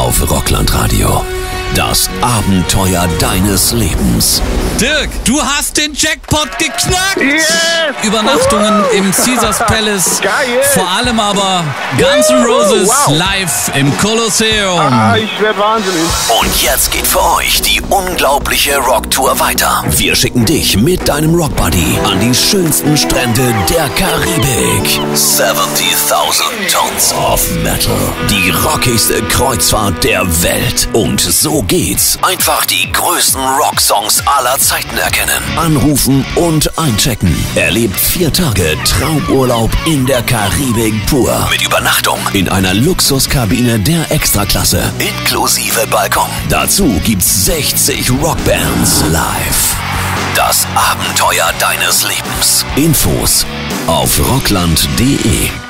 auf Rocklandradio. Das Abenteuer deines Lebens. Dirk, du hast den Jackpot geknackt! Yes! Übernachtungen im Caesars Palace. Geil! Vor allem aber Guns N' Roses Wow. live im Kolosseum. Ah, ich werd wahnsinnig. Und jetzt geht für euch die unglaubliche Rocktour weiter. Wir schicken dich mit deinem Rockbuddy an die schönsten Strände der Karibik. 70.000 Tons of Metal. Die rockigste Kreuzfahrt der Welt. Und so geht's. Einfach die größten Rocksongs aller Zeiten erkennen, anrufen und einchecken. Erlebt vier Tage Traumurlaub in der Karibik pur. Mit Übernachtung in einer Luxuskabine der Extraklasse. Inklusive Balkon. Dazu gibt's 60 Rockbands live. Das Abenteuer deines Lebens. Infos auf rockland.de